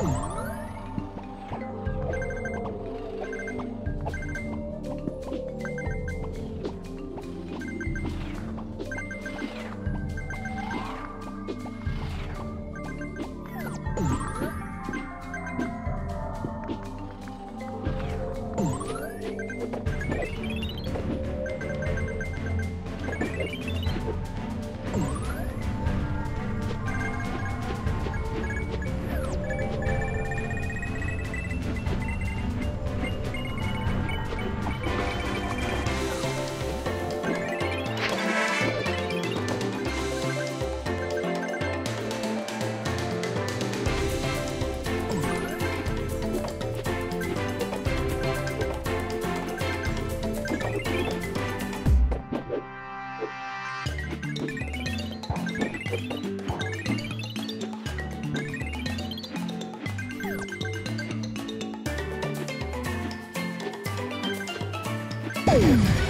Oh. Boom!